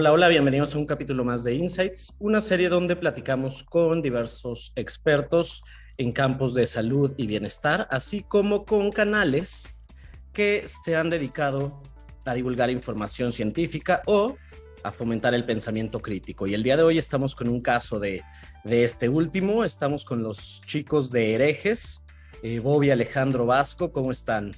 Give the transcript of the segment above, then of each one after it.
Hola, hola, bienvenidos a un capítulo más de Insights, una serie donde platicamos con diversos expertos en campos de salud y bienestar, así como con canales que se han dedicado a divulgar información científica o a fomentar el pensamiento crítico. Y el día de hoy estamos con un caso de, este último, estamos con los chicos de herejes, eh, Bobby Alejandro Vasco, ¿cómo están?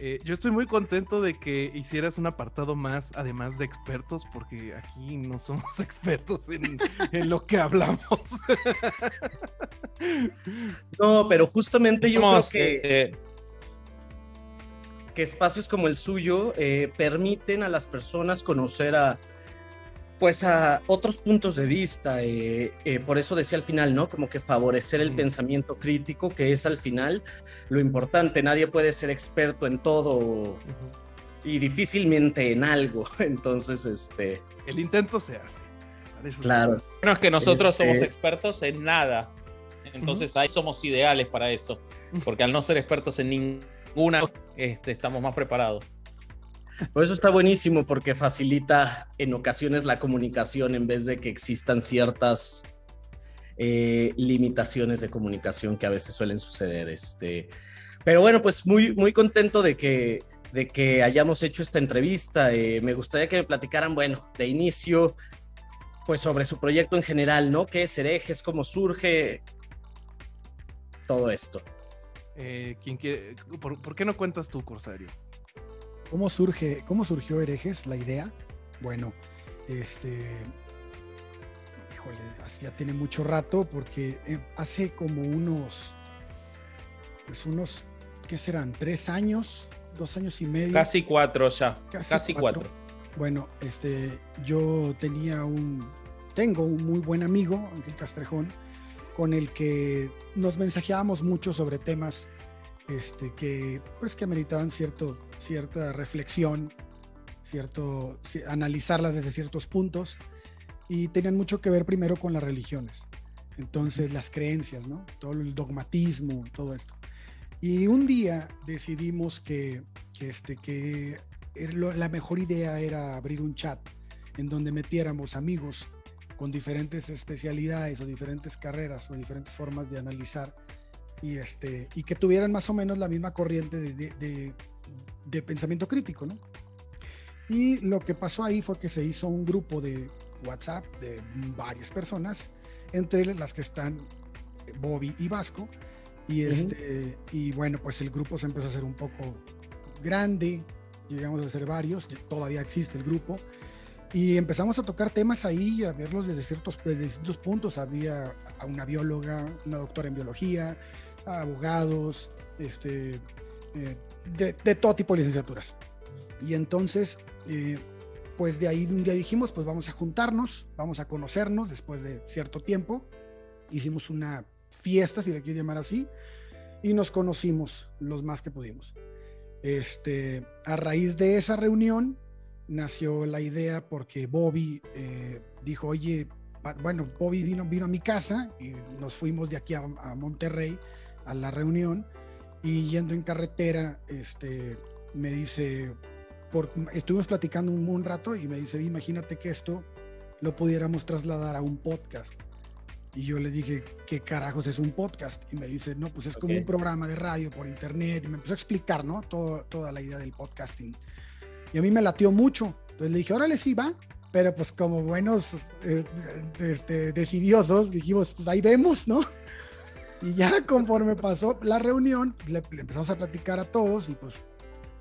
Eh, yo estoy muy contento de que hicieras un apartado más, además de expertos, porque aquí no somos expertos en, lo que hablamos. no, pero justamente yo creo que, eh, que espacios como el suyo eh, permiten a las personas conocer a, pues a otros puntos de vista. Eh, eh, por eso decía al final, ¿no? Como que favorecer el pensamiento crítico, que es al final lo importante. Nadie puede ser experto en todo y difícilmente en algo. Entonces, este. El intento se hace. Claro. Bueno, es que nosotros somos este expertos en nada. Entonces ahí somos ideales para eso. Porque al no ser expertos en ninguna, este, estamos más preparados. Por eso está buenísimo porque facilita en ocasiones la comunicación en vez de que existan ciertas eh, limitaciones de comunicación que a veces suelen suceder. Este, pero bueno, pues muy, muy contento de que, de que hayamos hecho esta entrevista. Eh, me gustaría que me platicaran, bueno, de inicio, pues sobre su proyecto en general, ¿no? ¿Qué es herejes? ¿Cómo surge? Todo esto. Eh, ¿quién por, qué no cuentas tú, Corsario? ¿Cómo surge, cómo surgió Herejes la idea? Bueno, este, híjole, ya tiene mucho rato porque eh, hace como unos, pues unos, ¿qué serán? ¿Tres años? ¿Dos años y medio? Casi cuatro ya, casi, cuatro. Bueno, este, yo tenía un, tengo un muy buen amigo, Ángel Castrejón, con el que nos mensajeábamos mucho sobre temas este, que, pues, que ameritaban cierto, cierta reflexión, cierto, analizarlas desde ciertos puntos y tenían mucho que ver primero con las religiones. Entonces, las creencias, ¿no? Todo el dogmatismo, todo esto. Y un día decidimos que, que, este, que la mejor idea era abrir un chat en donde metiéramos amigos con diferentes especialidades o diferentes carreras o diferentes formas de analizar y, este, y que tuvieran más o menos la misma corriente de, de, pensamiento crítico, ¿no? Y lo que pasó ahí fue que se hizo un grupo de WhatsApp de varias personas, entre las que están Bobby y Vasco, y, este, y bueno, pues el grupo se empezó a hacer un poco grande, llegamos a ser varios, todavía existe el grupo, y empezamos a tocar temas ahí, a verlos desde ciertos, desde distintos puntos. Había una bióloga, una doctora en biología, abogados, este, eh, de, todo tipo de licenciaturas. Y entonces, eh, pues de ahí un día dijimos, pues vamos a juntarnos, vamos a conocernos después de cierto tiempo. Hicimos una fiesta, si le quieres llamar así, y nos conocimos los más que pudimos. Este, a raíz de esa reunión nació la idea porque Bobby eh, dijo, oye, bueno, Bobby vino, vino a mi casa y nos fuimos de aquí a, a Monterrey a la reunión y yendo en carretera, este, me dice, por, estuvimos platicando un buen rato y me dice, imagínate que esto lo pudiéramos trasladar a un podcast. Y yo le dije, ¿qué carajos es un podcast? Y me dice, no, pues es como un programa de radio por internet. Y me empezó a explicar, ¿no? Todo, toda la idea del podcasting. Y a mí me latió mucho. Entonces le dije, órale, sí, va. Pero pues como buenos eh, este, decidiosos, dijimos, pues ahí vemos, ¿no? Y ya conforme pasó la reunión, le, empezamos a platicar a todos y pues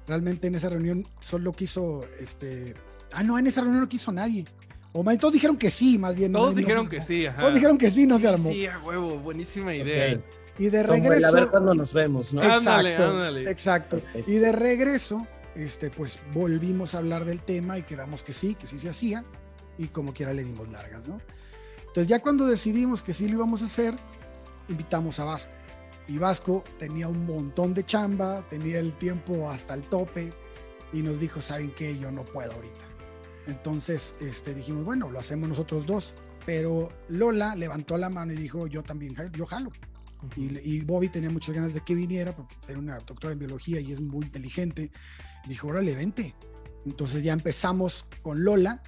realmente en esa reunión solo quiso, este, ah, no, en esa reunión no quiso nadie. O más, todos dijeron que sí, más bien. Todos dijeron que sí, ajá. Todos dijeron que sí, no se armó. Sí, a huevo, buenísima idea. Y de regreso. a ver cuándo nos vemos, ¿no? Exacto, ándale, ándale. Exacto. Y de regreso, este, pues volvimos a hablar del tema y quedamos que sí, que sí se hacía. Y como quiera le dimos largas, ¿no? Entonces, ya cuando decidimos que sí lo íbamos a hacer, invitamos a Vasco. Y Vasco tenía un montón de chamba, tenía el tiempo hasta el tope y nos dijo, ¿saben qué? Yo no puedo ahorita. Entonces este, dijimos, bueno, lo hacemos nosotros dos. Pero Lola levantó la mano y dijo, yo también, yo jalo. y, Bobby tenía muchas ganas de que viniera porque era una doctora en biología y es muy inteligente. dijo, órale, vente. Entonces ya empezamos con Lola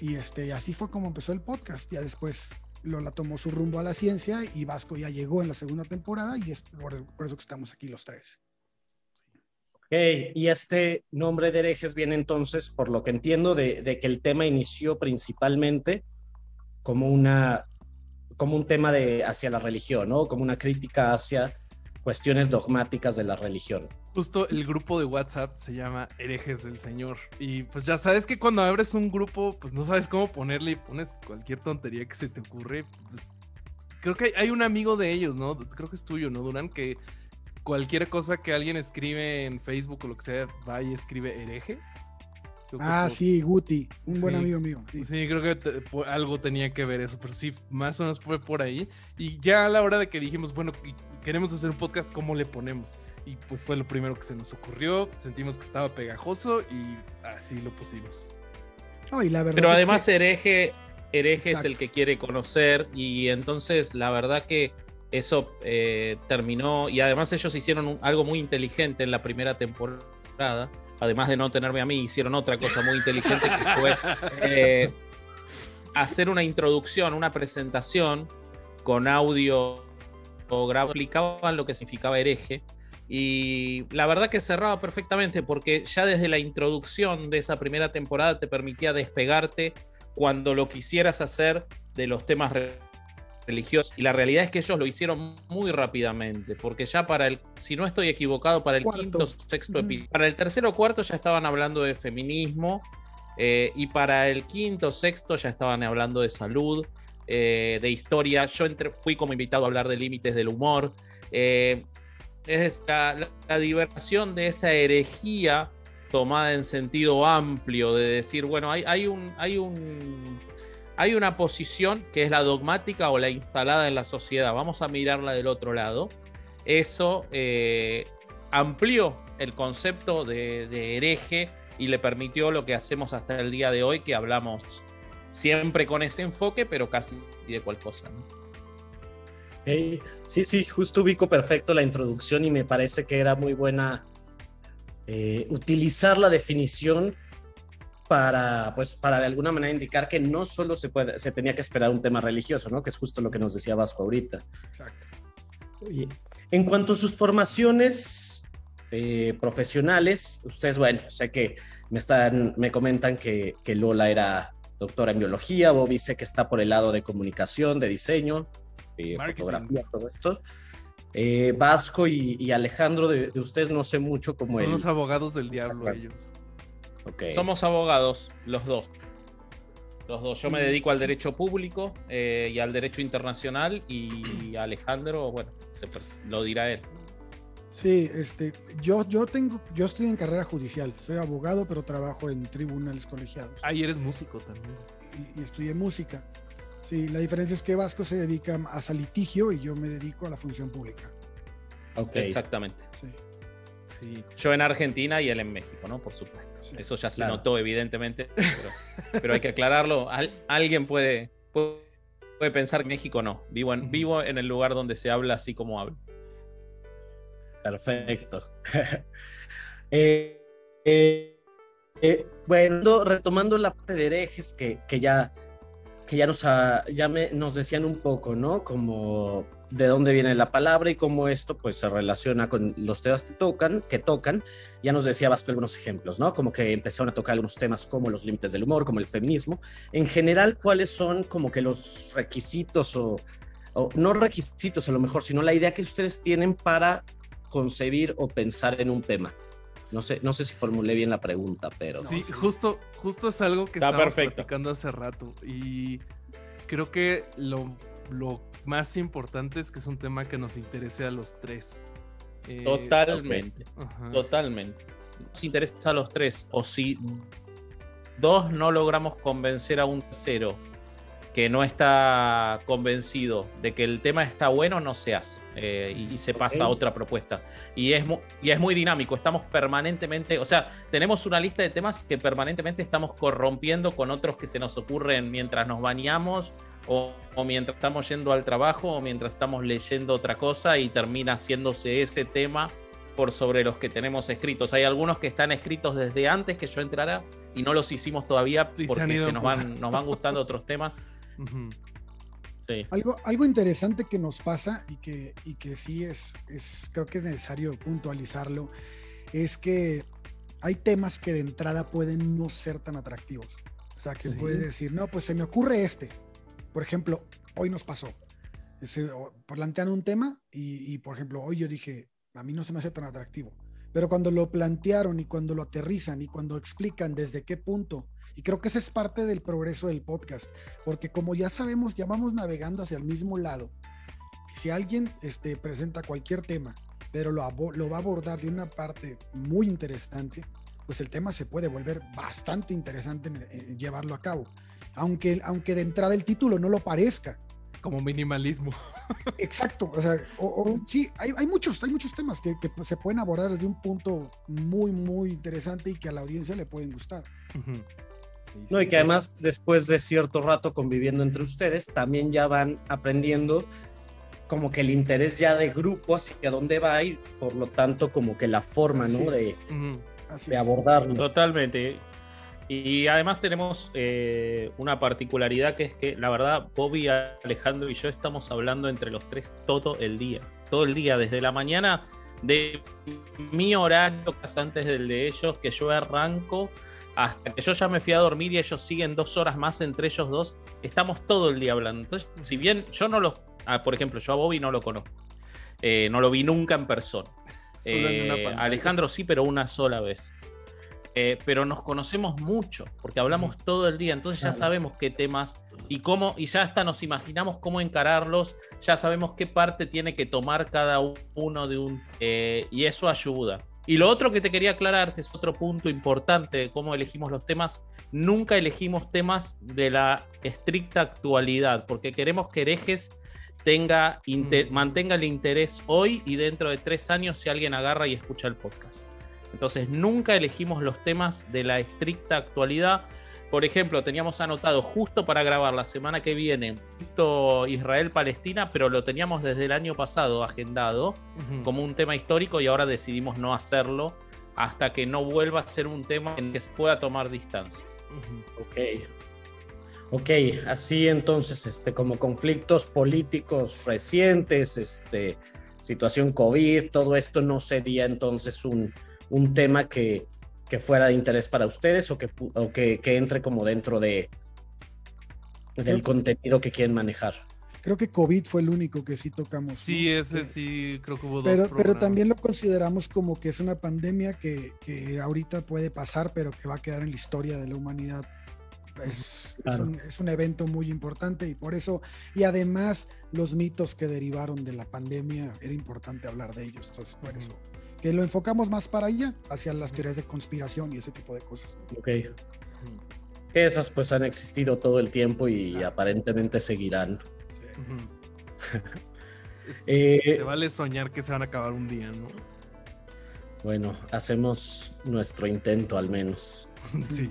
Y este, así fue como empezó el podcast. Ya después Lola tomó su rumbo a la ciencia y Vasco ya llegó en la segunda temporada y es por, por eso que estamos aquí los tres. Ok, y este nombre de herejes viene entonces, por lo que entiendo, de, de que el tema inició principalmente como una como un tema de hacia la religión, ¿no? Como una crítica hacia cuestiones dogmáticas de la religión. Justo el grupo de WhatsApp se llama Herejes del Señor. Y pues ya sabes que cuando abres un grupo, pues no sabes cómo ponerle y pones cualquier tontería que se te ocurre. Pues, creo que hay un amigo de ellos, ¿no? Creo que es tuyo, ¿no, Durán? Que cualquier cosa que alguien escribe en Facebook o lo que sea, va y escribe hereje. Ah, sí, Guti, un buen amigo mío. Sí, creo que algo tenía que ver eso, pero sí, más o menos fue por ahí. Y ya a la hora de que dijimos, bueno, queremos hacer un podcast, ¿cómo le ponemos? Y pues fue lo primero que se nos ocurrió, sentimos que estaba pegajoso y así lo pusimos. la verdad pero además hereje, hereje es el que quiere conocer y entonces la verdad que eso eh, terminó y además ellos hicieron algo muy inteligente en la primera temporada además de no tenerme a mí, hicieron otra cosa muy inteligente que fue eh, hacer una introducción, una presentación con audio o explicaban lo que significaba hereje. Y la verdad que cerraba perfectamente porque ya desde la introducción de esa primera temporada te permitía despegarte cuando lo quisieras hacer de los temas religiosos. Y la realidad es que ellos lo hicieron muy rápidamente, porque ya para el, si no estoy equivocado, para el quinto, sexto episodio, para el tercero o cuarto ya estaban hablando de feminismo, eh, y para el quinto, sexto ya estaban hablando de salud, eh, de historia. Yo fui como invitado a hablar de límites del humor. Eh, es la, la, diversión de esa herejía tomada en sentido amplio, de decir, bueno, hay, hay un, hay un hay una posición que es la dogmática o la instalada en la sociedad. Vamos a mirarla del otro lado. Eso eh, amplió el concepto de, hereje y le permitió lo que hacemos hasta el día de hoy, que hablamos siempre con ese enfoque, pero casi de cual cosa. Sí, sí, justo ubico perfecto la introducción y me parece que era muy buena eh, utilizar la definición para, pues, para de alguna manera indicar que no solo se, puede, se tenía que esperar un tema religioso, ¿no? Que es justo lo que nos decía Vasco ahorita. Exacto. en cuanto a sus formaciones eh, profesionales, ustedes, bueno, sé que me, están, me comentan que, que, Lola era doctora en biología, Bobby sé que está por el lado de comunicación, de diseño, de fotografía, todo esto. Eh, Vasco y, Alejandro, de, ustedes no sé mucho cómo Son los abogados del diablo ellos. Somos abogados, los dos. Los dos. Yo me dedico al derecho público eh, y al derecho internacional y Alejandro, bueno, lo dirá él. Sí, este, yo, yo tengo, yo estoy en carrera judicial, soy abogado, pero trabajo en tribunales colegiados. Ah, y eres músico también. Y, estudié música. Sí, la diferencia es que Vasco se dedica a litigio y yo me dedico a la función pública. Ok. Exactamente. Sí. Yo en Argentina y él en México, ¿no? Por supuesto. Eso ya se notó, evidentemente, pero, hay que aclararlo. alguien puede, puede, pensar que México no. Vivo en, vivo en el lugar donde se habla así como hablo. Perfecto. Eh, eh, eh, bueno, retomando la parte de herejes que, que ya, que ya, nos, ya me, nos decían un poco, ¿no? Como de dónde viene la palabra y cómo esto pues se relaciona con los temas que tocan, que tocan. Ya nos decía Vasco algunos ejemplos, ¿no? Como que empezaron a tocar algunos temas como los límites del humor, como el feminismo. En general, ¿cuáles son como que los requisitos o, no requisitos a lo mejor, sino la idea que ustedes tienen para concebir o pensar en un tema? No sé, no sé si formulé bien la pregunta, pero... Sí, justo, justo es algo que estaba platicando hace rato y creo que lo, lo más importante es que es un tema que nos interese a los tres. Eh, totalmente, totalmente. Nos interesa a los tres, o si dos no logramos convencer a un tercero que no está convencido de que el tema está bueno, no se hace eh, y, se pasa a otra propuesta. Y es, y es muy dinámico, estamos permanentemente, o sea, tenemos una lista de temas que permanentemente estamos corrompiendo con otros que se nos ocurren mientras nos bañamos o, mientras estamos yendo al trabajo o mientras estamos leyendo otra cosa y termina haciéndose ese tema por sobre los que tenemos escritos. Hay algunos que están escritos desde antes que yo entrara y no los hicimos todavía porque se, nos, van, nos van gustando otros temas. Algo, algo interesante que nos pasa y que, y que sí es, es, creo que es necesario puntualizarlo, es que hay temas que de entrada pueden no ser tan atractivos. O sea, que puede decir, no, pues se me ocurre este. Por ejemplo, hoy nos pasó. plantean un tema y, y, por ejemplo, hoy yo dije, a mí no se me hace tan atractivo. Pero cuando lo plantearon y cuando lo aterrizan y cuando explican desde qué punto, y creo que ese es parte del progreso del podcast, porque como ya sabemos, ya vamos navegando hacia el mismo lado. Si alguien este, presenta cualquier tema, pero lo, lo va a abordar de una parte muy interesante, pues el tema se puede volver bastante interesante en, llevarlo a cabo. Aunque, aunque de entrada el título no lo parezca. Como minimalismo. Exacto, o sea, sí, hay, muchos, hay muchos temas que, se pueden abordar desde un punto muy, muy interesante y que a la audiencia le pueden gustar. No, y que además después de cierto rato conviviendo entre ustedes, también ya van aprendiendo como que el interés ya de grupo hacia dónde va y por lo tanto como que la forma, ¿no? De, de abordarlo. Totalmente. Y además tenemos eh, una particularidad que es que la verdad Bobby, Alejandro y yo estamos hablando entre los tres todo el día. Todo el día, desde la mañana de mi horario, antes del de ellos, que yo arranco, hasta que yo ya me fui a dormir y ellos siguen dos horas más entre ellos dos, estamos todo el día hablando. Entonces, si bien yo no los, ah, por ejemplo, yo a Bobby no lo conozco, eh, no lo vi nunca en persona. Eh, Alejandro sí, pero una sola vez. Eh, pero nos conocemos mucho, porque hablamos todo el día, entonces ya sabemos qué temas y cómo, y ya hasta nos imaginamos cómo encararlos, ya sabemos qué parte tiene que tomar cada uno de un, eh, y eso ayuda. Y lo otro que te quería aclarar, que es otro punto importante de cómo elegimos los temas, nunca elegimos temas de la estricta actualidad, porque queremos que herejes tenga, mantenga el interés hoy y dentro de tres años si alguien agarra y escucha el podcast. Entonces nunca elegimos los temas de la estricta actualidad. Por ejemplo, teníamos anotado justo para grabar la semana que viene Israel-Palestina, pero lo teníamos desde el año pasado agendado como un tema histórico y ahora decidimos no hacerlo hasta que no vuelva a ser un tema en que se pueda tomar distancia. Ok. Ok, así entonces, este, como conflictos políticos recientes, este, situación COVID, todo esto no sería entonces un, un tema que, fuera de interés para ustedes o que, que, entre como dentro de del contenido que quieren manejar. Creo que COVID fue el único que sí tocamos. Sí, ese sí, creo que hubo pero, Pero también lo consideramos como que es una pandemia que, ahorita puede pasar, pero que va a quedar en la historia de la humanidad. Es, un, es, un, evento muy importante y por eso, y además los mitos que derivaron de la pandemia, era importante hablar de ellos. Entonces, por eso que lo enfocamos más para allá, hacia las teorías de conspiración y ese tipo de cosas. Ok. Esas pues han existido todo el tiempo y aparentemente seguirán. Eh, se vale soñar que se van a acabar un día, ¿no? Bueno, hacemos nuestro intento al menos. sí.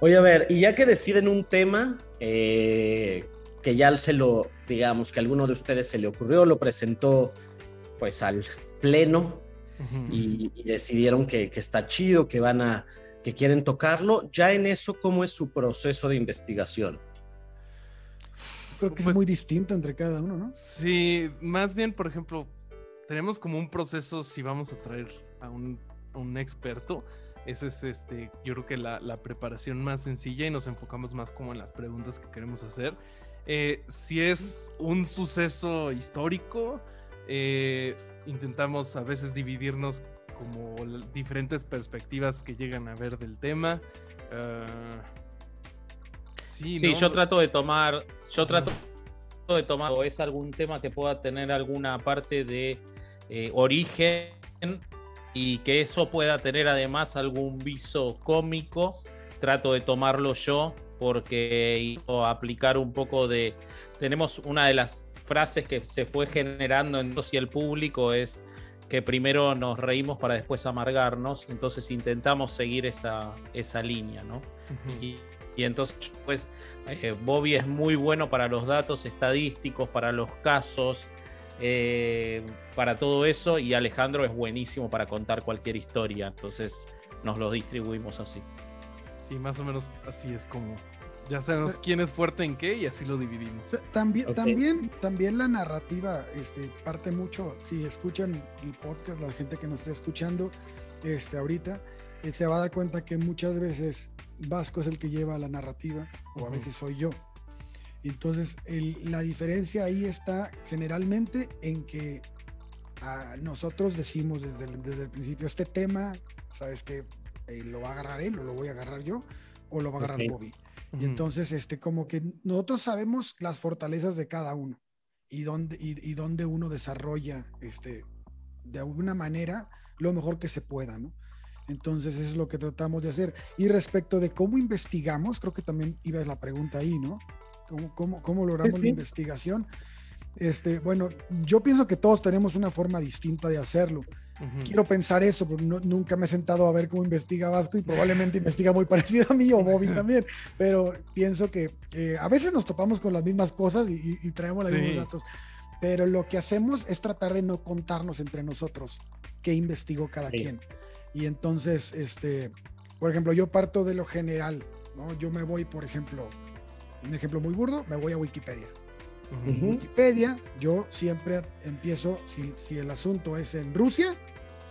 Oye, a ver, y ya que deciden un tema, eh, que ya se lo, digamos, que a alguno de ustedes se le ocurrió, lo presentó pues al pleno y, decidieron que, está chido, que van a, que quieren tocarlo. Ya en eso, ¿cómo es su proceso de investigación? Creo que es pues muy distinto entre cada uno, ¿no? Sí, más bien, por ejemplo, tenemos como un proceso si vamos a traer a un, experto. Ese es este, yo creo que la, preparación más sencilla y nos enfocamos más como en las preguntas que queremos hacer. Eh, si es un suceso histórico, eh, intentamos a veces dividirnos como diferentes perspectivas que llegan a ver del tema. Ah, sí, yo trato de tomar, yo trato de tomar, o es algún tema que pueda tener alguna parte de eh, origen y que eso pueda tener además algún viso cómico, trato de tomarlo yo porque aplicar un poco de, tenemos una de las frases que se fue generando en y el público es que primero nos reímos para después amargarnos, entonces intentamos seguir esa, esa línea, ¿no? y, entonces, pues, eh, Bobby es muy bueno para los datos estadísticos, para los casos, eh, para todo eso y Alejandro es buenísimo para contar cualquier historia, entonces nos lo distribuimos así. Sí, más o menos así es como ya sabemos quién es fuerte en qué y así lo dividimos. También, también, también la narrativa este, parte mucho. Si escuchan el podcast, la gente que nos está escuchando este, ahorita, eh, se va a dar cuenta que muchas veces Vasco es el que lleva la narrativa o a veces soy yo. Entonces, la diferencia ahí está generalmente en que a nosotros decimos desde el, desde el principio, este tema, sabes que eh, lo va a agarrar él o lo voy a agarrar yo o lo va a agarrar Bobby. Y entonces, este, como que nosotros sabemos las fortalezas de cada uno y dónde, y, dónde uno desarrolla, este, de alguna manera, lo mejor que se pueda, ¿no? Entonces, eso es lo que tratamos de hacer. Y respecto de cómo investigamos, creo que también iba la pregunta ahí, ¿no? ¿Cómo, cómo, cómo logramos la investigación? Este, bueno, yo pienso que todos tenemos una forma distinta de hacerlo. Quiero pensar eso, porque nunca me he sentado a ver cómo investiga Vasco y probablemente investiga muy parecido a mí o Bobby también, pero pienso que eh, a veces nos topamos con las mismas cosas y, traemos los mismos datos, pero lo que hacemos es tratar de no contarnos entre nosotros qué investigó cada quien. Y entonces, este, por ejemplo, yo parto de lo general, ¿no? Yo me voy, por ejemplo, un ejemplo muy burdo, me voy a Wikipedia. Wikipedia, yo siempre empiezo, si, si el asunto es en Rusia,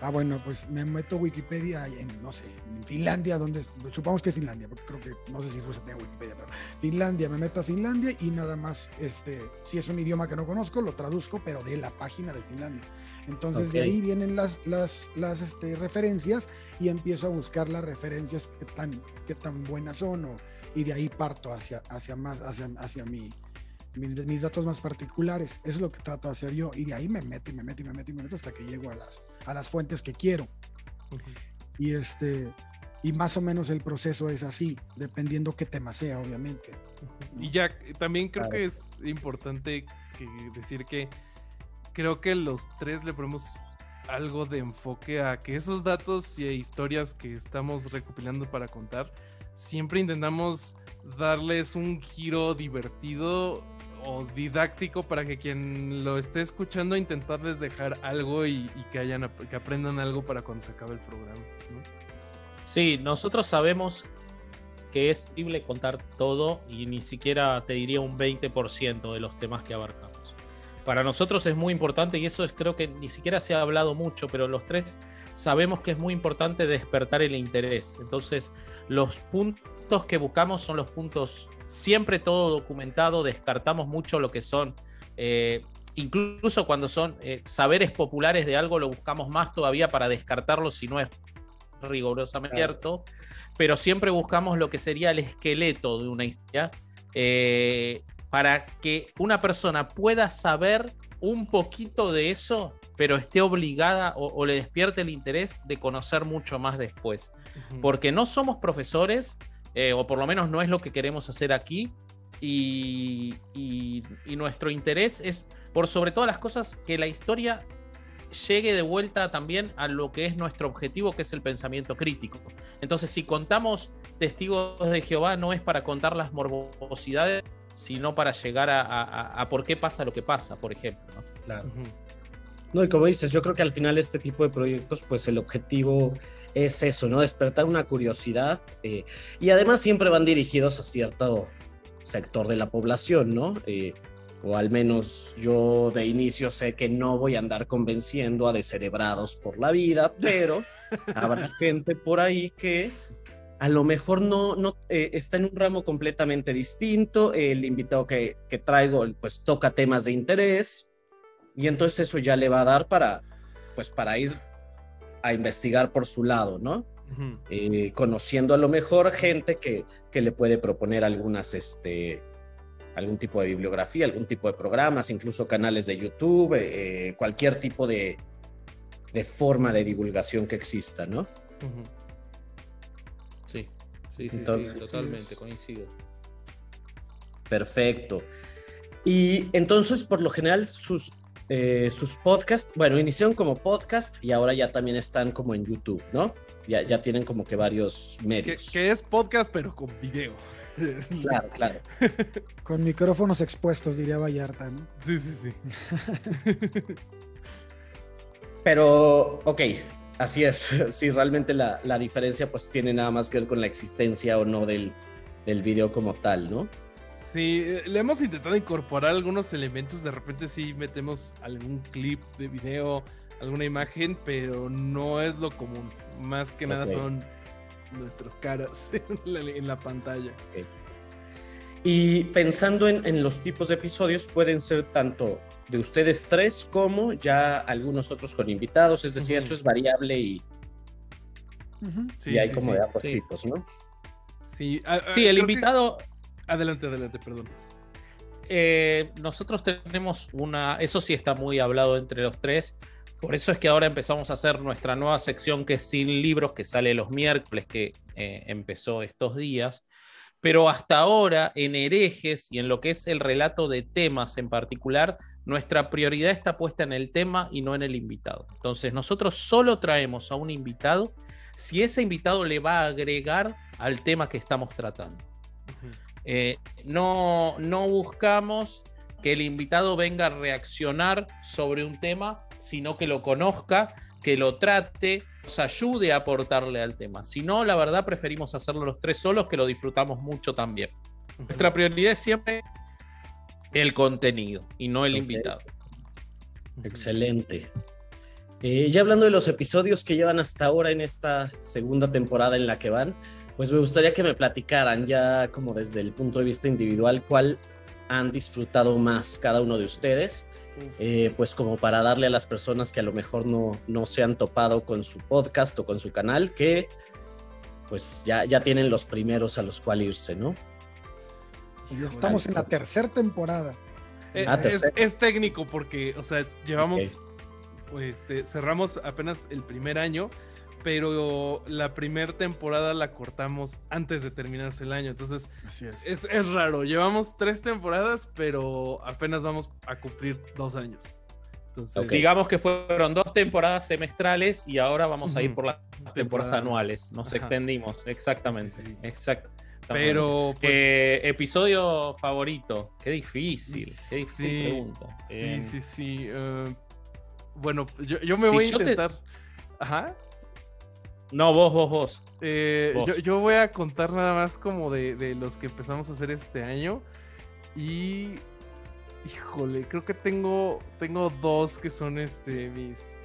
ah, bueno, pues me meto Wikipedia en, no sé, en Finlandia, donde, supongamos que es Finlandia, porque creo que, no sé si Rusia tiene Wikipedia, pero Finlandia, me meto a Finlandia y nada más, este, si es un idioma que no conozco, lo traduzco, pero de la página de Finlandia. Entonces de ahí vienen las, las, las este, referencias y empiezo a buscar las referencias que tan, que tan buenas son, y de ahí parto hacia, hacia más, hacia, hacia mi mis, datos más particulares. Eso es lo que trato de hacer yo. Y de ahí me meto y me meto y me meto y me meto hasta que llego a las, a las fuentes que quiero. Y este y más o menos el proceso es así, dependiendo qué tema sea, obviamente. Y ya también creo que es importante decir que creo que los tres le ponemos algo de enfoque a que esos datos y historias que estamos recopilando para contar, siempre intentamos darles un giro divertido o didáctico para que quien lo esté escuchando intentarles dejar algo y, que, hayan, que aprendan algo para cuando se acabe el programa. Sí, nosotros sabemos que es posible contar todo y ni siquiera te diría un 20% de los temas que abarcamos. Para nosotros es muy importante y eso es creo que ni siquiera se ha hablado mucho, pero los tres sabemos que es muy importante despertar el interés. Entonces, los puntos que buscamos son los puntos siempre todo documentado, descartamos mucho lo que son, eh, incluso cuando son eh, saberes populares de algo, lo buscamos más todavía para descartarlo si no es rigurosamente cierto, pero siempre buscamos lo que sería el esqueleto de una historia eh, para que una persona pueda saber un poquito de eso, pero esté obligada o, le despierte el interés de conocer mucho más después. Porque no somos profesores, eh, o por lo menos no es lo que queremos hacer aquí. Y, nuestro interés es, por sobre todas las cosas, que la historia llegue de vuelta también a lo que es nuestro objetivo, que es el pensamiento crítico. Entonces, si contamos testigos de Jehová, no es para contar las morbosidades, sino para llegar a, por qué pasa lo que pasa, por ejemplo. ¿no? Claro. No, y como dices, yo creo que al final este tipo de proyectos, pues el objetivo es eso, ¿no? Despertar una curiosidad eh, y además siempre van dirigidos a cierto sector de la población, ¿no? Eh, o al menos yo de inicio sé que no voy a andar convenciendo a descerebrados por la vida, pero habrá gente por ahí que a lo mejor no, no eh, está en un ramo completamente distinto, el invitado que, que traigo pues toca temas de interés y entonces eso ya le va a dar para pues para ir a investigar por su lado, ¿no? Eh, conociendo a lo mejor gente que, que, le puede proponer algunas, este, algún tipo de bibliografía, algún tipo de programas, incluso canales de YouTube, eh, cualquier tipo de, de, forma de divulgación que exista, ¿no? Sí, sí, sí, totalmente, coincido. Perfecto. Y entonces, por lo general, sus eh, sus podcasts, bueno, iniciaron como podcast y ahora ya también están como en YouTube, ¿no? Ya, ya tienen como que varios medios. Que, es podcast, pero con video. Claro, claro. Con micrófonos expuestos, diría Vallarta, ¿no? Sí, sí, sí. Pero, ok, así es. Sí, realmente la, la, diferencia pues tiene nada más que ver con la existencia o no del, del video como tal, ¿no? Sí, eh, le hemos intentado incorporar algunos elementos, de repente sí metemos algún clip de video, alguna imagen, pero no es lo común. Más que nada son nuestras caras en la, pantalla. Y pensando en, los tipos de episodios, pueden ser tanto de ustedes tres como ya algunos otros con invitados, es decir, esto es variable y, y hay como de ambos tipos, ¿no? Sí, sí el invitado... Adelante, adelante, perdón. Eh, nosotros tenemos una, eso sí está muy hablado entre los tres, por eso es que ahora empezamos a hacer nuestra nueva sección que es Sin Libros, que sale los miércoles, que eh, empezó estos días. Pero hasta ahora, en herejes y en lo que es el relato de temas en particular, nuestra prioridad está puesta en el tema y no en el invitado. Entonces, nosotros solo traemos a un invitado si ese invitado le va a agregar al tema que estamos tratando. Eh, no, no buscamos que el invitado venga a reaccionar sobre un tema sino que lo conozca, que lo trate, nos ayude a aportarle al tema. Si no, la verdad preferimos hacerlo los tres solos, que lo disfrutamos mucho también. Nuestra prioridad es siempre el contenido y no el invitado. Excelente. Eh, ya hablando de los episodios que llevan hasta ahora en esta segunda temporada en la que van, pues me gustaría que me platicaran ya como desde el punto de vista individual cuál han disfrutado más cada uno de ustedes eh, pues como para darle a las personas que a lo mejor no, no se han topado con su podcast o con su canal, que pues ya, ya tienen los primeros a los cuales irse, ¿no? Y ya estamos en la tercera temporada. Eh, ah, es, técnico porque, o sea, llevamos, este, cerramos apenas el primer año pero la primera temporada la cortamos antes de terminarse el año. Entonces, es. raro. Llevamos tres temporadas, pero apenas vamos a cumplir dos años. Digamos que fueron dos temporadas semestrales y ahora vamos a ir por las temporadas anuales. Nos extendimos, exactamente. Exacto. Pero pues, eh, episodio favorito. Qué difícil, qué difícil pregunta. Sí, sí, sí. Eh, bueno, yo, me voy a intentar. Ajá. No, vos, vos, eh, vos. Yo, voy a contar nada más como de, los que empezamos a hacer este año. Y. Híjole, creo que tengo. Tengo dos que son este. mis.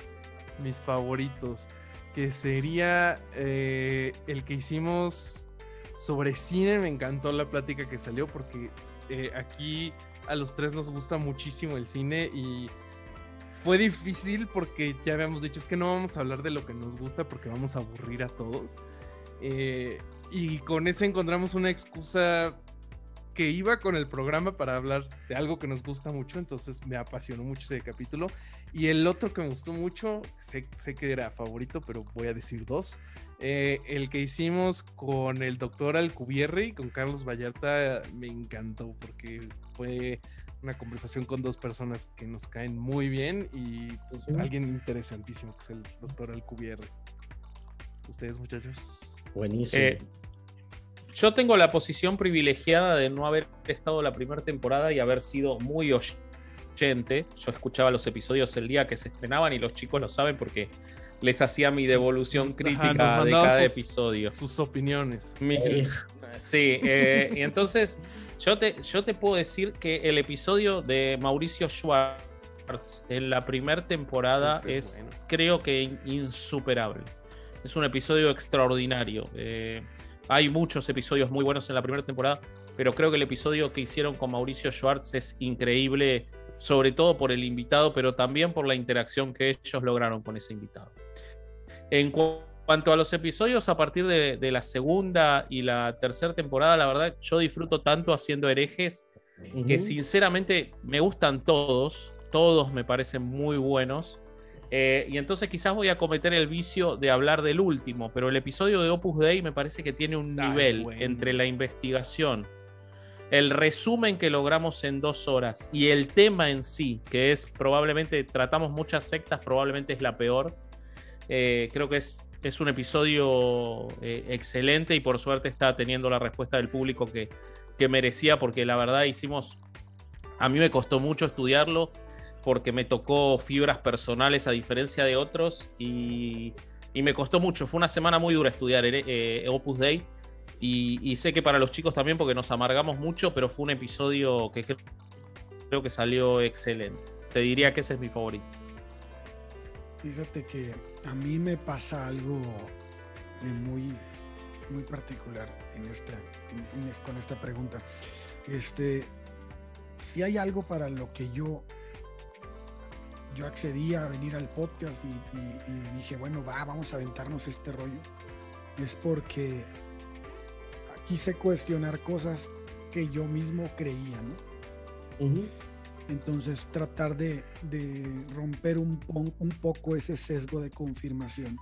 mis favoritos. Que sería eh, el que hicimos sobre cine. Me encantó la plática que salió. Porque eh, aquí a los tres nos gusta muchísimo el cine. Y fue difícil porque ya habíamos dicho, es que no vamos a hablar de lo que nos gusta porque vamos a aburrir a todos. Eh, y con eso encontramos una excusa que iba con el programa para hablar de algo que nos gusta mucho, entonces me apasionó mucho ese capítulo. Y el otro que me gustó mucho, sé, sé que era favorito, pero voy a decir dos. Eh, el que hicimos con el doctor Alcubierre y con Carlos Vallarta me encantó porque fue una conversación con dos personas que nos caen muy bien y pues, alguien interesantísimo que es el doctor Alcubierre. ¿Ustedes, muchachos? Buenísimo. Eh, yo tengo la posición privilegiada de no haber estado la primera temporada y haber sido muy oyente. Yo escuchaba los episodios el día que se estrenaban y los chicos lo saben porque les hacía mi devolución crítica de cada episodio. Sus opiniones. sí, eh, y entonces yo te, yo te puedo decir que el episodio de Mauricio Schwartz en la primera temporada es, creo que, insuperable. Es un episodio extraordinario. Eh, hay muchos episodios muy buenos en la primera temporada, pero creo que el episodio que hicieron con Mauricio Schwartz es increíble, sobre todo por el invitado, pero también por la interacción que ellos lograron con ese invitado. En cuanto a los episodios, a partir de, la segunda y la tercera temporada, la verdad, yo disfruto tanto haciendo herejes que sinceramente me gustan todos. Todos me parecen muy buenos. Eh, y entonces quizás voy a cometer el vicio de hablar del último, pero el episodio de Opus Dei me parece que tiene un ah, nivel entre la investigación, el resumen que logramos en dos horas y el tema en sí, que es probablemente, tratamos muchas sectas, probablemente es la peor. Eh, creo que es es un episodio eh, excelente y por suerte está teniendo la respuesta del público que, que merecía porque la verdad hicimos, a mí me costó mucho estudiarlo porque me tocó fibras personales a diferencia de otros y, me costó mucho. Fue una semana muy dura estudiar eh, Opus Dei y, sé que para los chicos también porque nos amargamos mucho, pero fue un episodio que creo que salió excelente. Te diría que ese es mi favorito. Fíjate que a mí me pasa algo muy, muy particular en esta, con esta pregunta. Este, si hay algo para lo que yo yo a venir al podcast y, dije, bueno, va, vamos a aventarnos este rollo, es porque quise cuestionar cosas que yo mismo creía, ¿no? Entonces tratar de, romper un, un, poco ese sesgo de confirmación.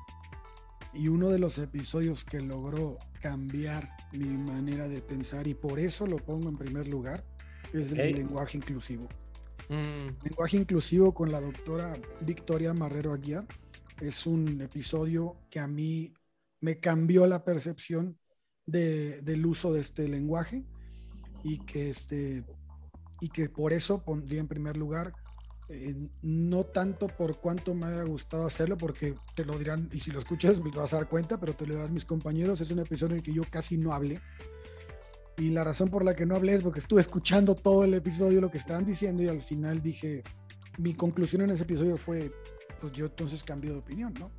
Y uno de los episodios que logró cambiar mi manera de pensar, y por eso lo pongo en primer lugar, es el lenguaje inclusivo. Mm. Lenguaje inclusivo con la doctora Victoria Marrero Aguiar es un episodio que a mí me cambió la percepción del uso de este lenguaje y que este y que por eso pondría en primer lugar, eh, no tanto por cuánto me haya gustado hacerlo, porque te lo dirán, y si lo escuchas me vas a dar cuenta, pero te lo dirán mis compañeros, es un episodio en el que yo casi no hablé. Y la razón por la que no hablé es porque estuve escuchando todo el episodio, lo que estaban diciendo, y al final dije, mi conclusión en ese episodio fue, pues yo entonces cambio de opinión, ¿no?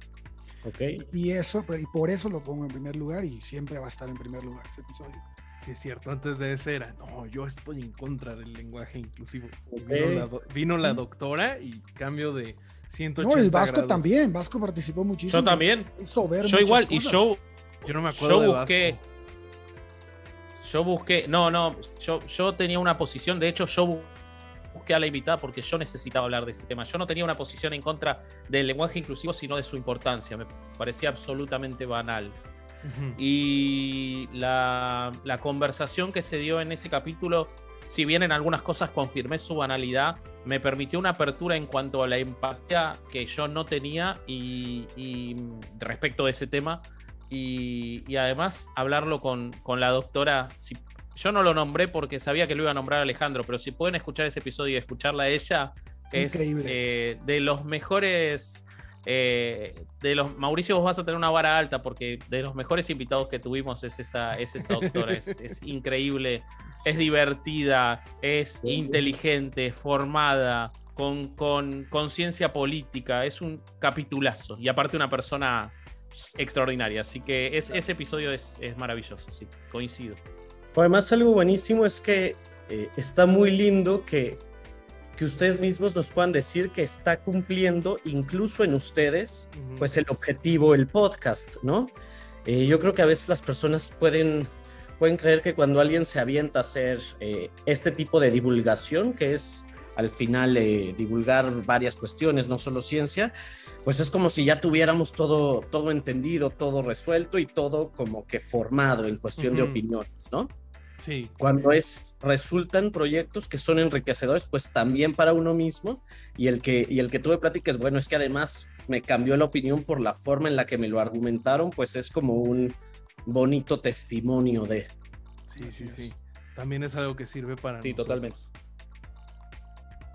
Ok. Y, eso, y por eso lo pongo en primer lugar y siempre va a estar en primer lugar ese episodio. Sí, es cierto. Antes de ese era, no, yo estoy en contra del lenguaje inclusivo. Vino, la, doctora y cambio de 180 No, el Vasco también. Vasco participó muchísimo. Yo también. yo igual. Y yo, yo no me acuerdo yo busqué, Yo busqué, no, no, yo, yo tenía una posición, de hecho yo busqué a la invitada porque yo necesitaba hablar de ese tema. Yo no tenía una posición en contra del lenguaje inclusivo, sino de su importancia. Me parecía absolutamente banal. Y la, conversación que se dio en ese capítulo, si bien en algunas cosas confirmé su banalidad, me permitió una apertura en cuanto a la empatía que yo no tenía y, respecto de ese tema. Y, además hablarlo con, la doctora. Si, yo no lo nombré porque sabía que lo iba a nombrar Alejandro, pero si pueden escuchar ese episodio y escucharla a ella, es eh, de los mejores eh, de los Mauricio, vos vas a tener una vara alta porque de los mejores invitados que tuvimos es esa, es esa doctora. es, increíble, es divertida, es inteligente, formada, con conciencia política. Es un capitulazo y aparte una persona extraordinaria. Así que ese episodio es, maravilloso, sí, coincido. Además, algo buenísimo es que eh, está muy lindo que que ustedes mismos nos puedan decir que está cumpliendo incluso en ustedes, pues el objetivo, el podcast, ¿no? Eh, yo creo que a veces las personas pueden, pueden creer que cuando alguien se avienta a hacer eh, este tipo de divulgación, que es al final eh, divulgar varias cuestiones, no solo ciencia, pues es como si ya tuviéramos todo, todo entendido, todo resuelto y todo como que formado en cuestión de opiniones, ¿no? Sí. Cuando es, resultan proyectos que son enriquecedores, pues también para uno mismo. Y el que, y el que tuve pláticas, bueno, es que además me cambió la opinión por la forma en la que me lo argumentaron, pues es como un bonito testimonio de. Sí, sí, sí. También es algo que sirve para. Sí, totalmente.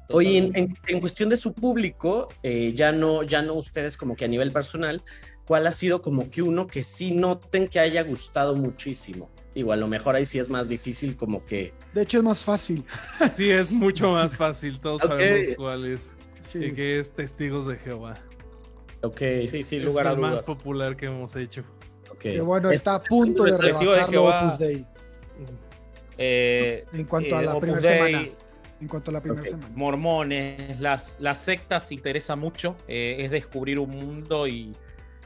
Oye, en, cuestión de su público, eh, ya, no, ya no ustedes como que a nivel personal, ¿cuál ha sido como que uno que sí noten que haya gustado muchísimo? Igual, a lo mejor ahí sí es más difícil como que... De hecho es más fácil. Sí, es mucho más fácil, todos sabemos cuál es. Y que es Testigos de Jehová. Ok, sí, sí, lugar es el más popular que hemos hecho. Okay. Que bueno, está a punto de rebasarlo Opus Dei. Eh, en cuanto a la primera semana. En cuanto a la primera semana. Mormones, las, las sectas interesa mucho. Eh, es descubrir un mundo y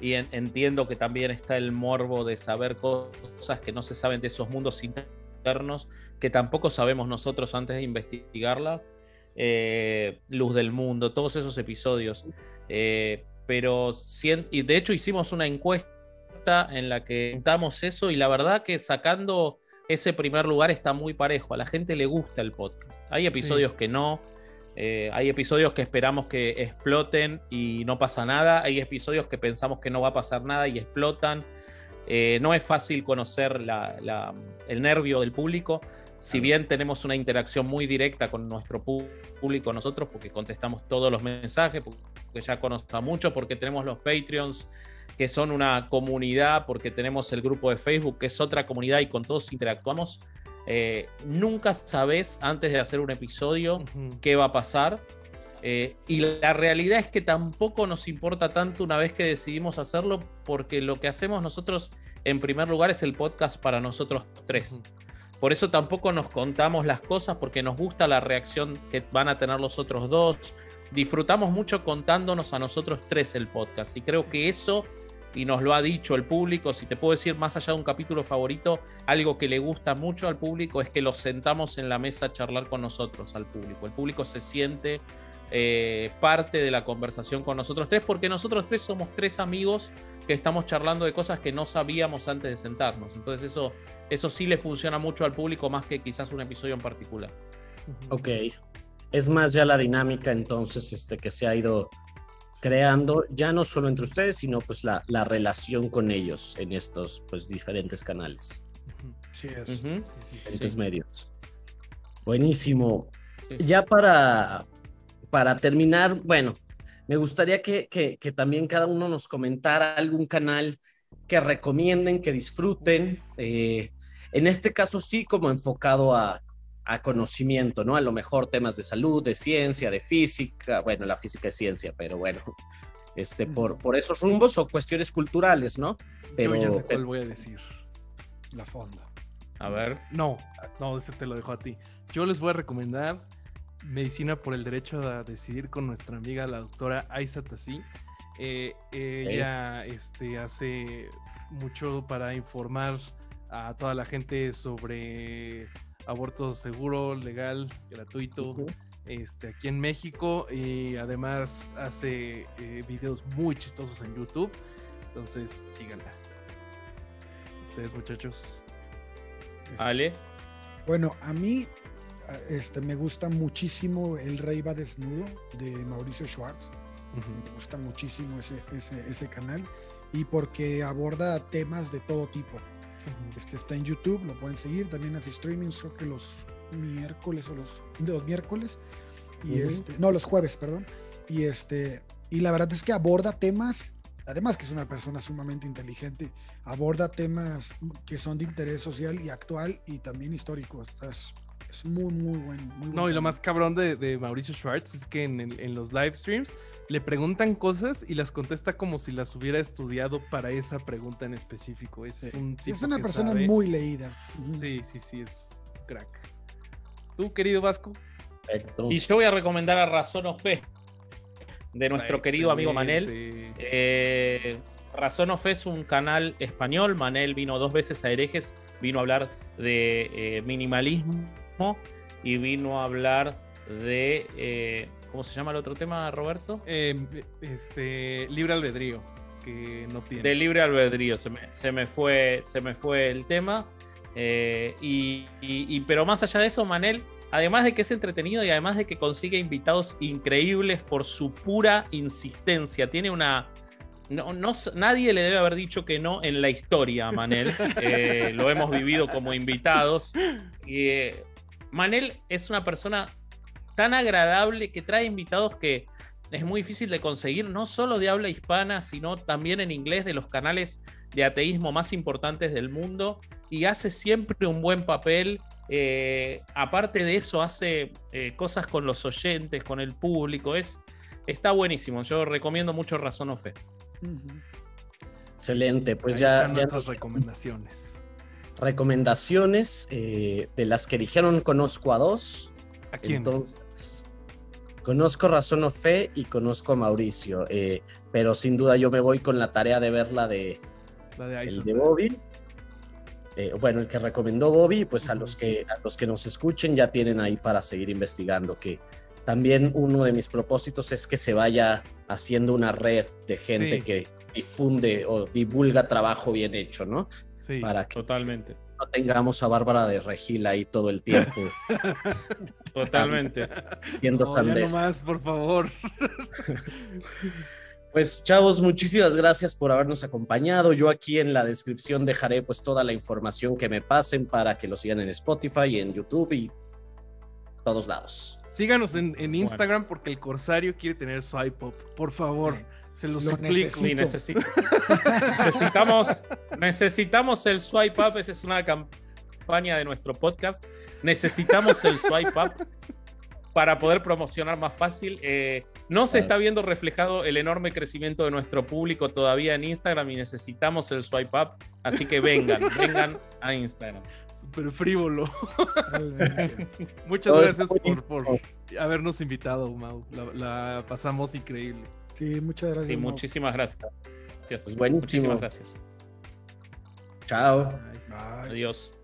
y entiendo que también está el morbo de saber cosas que no se saben de esos mundos internos, que tampoco sabemos nosotros antes de investigarlas. Eh, Luz del Mundo, todos esos episodios. Eh, pero, y de hecho hicimos una encuesta en la que contamos eso y la verdad que sacando ese primer lugar está muy parejo. A la gente le gusta el podcast. Hay episodios que no, Eh, hay episodios que esperamos que exploten y no pasa nada. Hay episodios que pensamos que no va a pasar nada y explotan. Eh, no es fácil conocer el nervio del público. Si bien tenemos una interacción muy directa con nuestro público nosotros, porque contestamos todos los mensajes, porque ya conozco mucho, porque tenemos los Patreons, que son una comunidad, porque tenemos el grupo de Facebook, que es otra comunidad y con todos interactuamos. Eh, nunca sabes antes de hacer un episodio qué va a pasar. Eh, y la realidad es que tampoco nos importa tanto una vez que decidimos hacerlo, porque lo que hacemos nosotros en primer lugar es el podcast para nosotros tres. Por eso tampoco nos contamos las cosas, porque nos gusta la reacción que van a tener los otros dos. Disfrutamos mucho contándonos a nosotros tres el podcast. Y creo que eso y nos lo ha dicho el público. Si te puedo decir, más allá de un capítulo favorito, algo que le gusta mucho al público es que los sentamos en la mesa a charlar con nosotros, al público. El público se siente eh, parte de la conversación con nosotros tres, porque nosotros tres somos tres amigos que estamos charlando de cosas que no sabíamos antes de sentarnos. Entonces eso, eso sí le funciona mucho al público más que quizás un episodio en particular. Ok. Es más ya la dinámica entonces este, que se ha ido creando ya no solo entre ustedes, sino pues la, la relación con ellos en estos pues diferentes canales. Sí, es. diferentes medios. Buenísimo. Ya para, para terminar, bueno, me gustaría que, que, que, también cada uno nos comentara algún canal que recomienden, que disfruten. Eh, en este caso sí, como enfocado a, a conocimiento, ¿no? A lo mejor temas de salud, de ciencia, de física, bueno, la física es ciencia, pero bueno, este, por, por esos rumbos o cuestiones culturales, ¿no? Pero, Yo ya sé cuál voy a decir. La fonda. A ver. No, no, ese te lo dejo a ti. Yo les voy a recomendar Medicina por el Derecho a Decidir con nuestra amiga la doctora Aisa Tassi. Eh, ella este, hace mucho para informar a toda la gente sobre aborto seguro, legal, gratuito. Este, aquí en México y además hace eh, videos muy chistosos en YouTube. Entonces, síganla. Ustedes, muchachos. Ale. Bueno, a mí este, me gusta muchísimo El Rey va desnudo de Mauricio Schwartz. Me gusta muchísimo ese, ese, ese canal y porque aborda temas de todo tipo. Este está en YouTube, lo pueden seguir. También hace streaming, creo que los miércoles o los, los miércoles. Y este, no, los jueves, perdón. Y este, y la verdad es que aborda temas, además que es una persona sumamente inteligente, aborda temas que son de interés social y actual y también histórico. Es, es muy, muy bueno. no, y lo más cabrón de, Mauricio Schwartz es que en, en los live streams le preguntan cosas y las contesta como si las hubiera estudiado para esa pregunta en específico. Es un tipo Es una persona muy leída. Sí, sí, sí, es crack. ¿Tú, querido Vasco? Y yo voy a recomendar a Razón o Fe de nuestro querido amigo Manel. Eh, Razón o Fe es un canal español. Manel vino dos veces a Herejes, vino a hablar de eh, minimalismo y vino a hablar de eh, ¿Cómo se llama el otro tema, Roberto? Em, este, libre albedrío, que no tiene. De libre albedrío, se me, fue, se me fue el tema. Eh, y, pero más allá de eso, Manel, además de que es entretenido y además de que consigue invitados increíbles por su pura insistencia, tiene una. No, nadie le debe haber dicho que no en la historia, Manel. Eh, lo hemos vivido como invitados. Y, eh, Manel es una persona tan agradable que trae invitados que es muy difícil de conseguir, no solo de habla hispana, sino también en inglés de los canales de ateísmo más importantes del mundo y hace siempre un buen papel. Eh, aparte de eso, hace eh, cosas con los oyentes, con el público. Es, está buenísimo. Yo recomiendo mucho Razón o Fe. Excelente, pues ya, están nuestras recomendaciones. Recomendaciones eh, de las que dijeron conozco a dos. ¿A quién? Conozco Razón o Fe y conozco a Mauricio, eh, pero sin duda yo me voy con la tarea de ver la de, el de Bobby. Eh, bueno, el que recomendó Bobby, pues a los, que, a los que nos escuchen ya tienen ahí para seguir investigando, que también uno de mis propósitos es que se vaya haciendo una red de gente que difunde o divulga trabajo bien hecho, ¿no? Sí, para totalmente. no tengamos a Bárbara de Regil ahí todo el tiempo. Totalmente. Siendo no, no más, por favor. Pues chavos, muchísimas gracias por habernos acompañado. Yo aquí en la descripción dejaré pues toda la información que me pasen para que lo sigan en Spotify, en YouTube y todos lados. Síganos en, Instagram porque el Corsario quiere tener swipe up. Por favor, se lo, suplico. necesitamos, necesitamos el swipe up. Esa es una campaña de nuestro podcast. Necesitamos el swipe up para poder promocionar más fácil. Eh, no se está viendo reflejado el enorme crecimiento de nuestro público todavía en Instagram y necesitamos el swipe up. Así que vengan, vengan a Instagram. Súper frívolo. Muchas gracias por, habernos invitado, Mau. La, pasamos increíble. Sí, muchas gracias. Sí, muchísimas gracias. Pues muchísimas gracias. Chao. Adiós.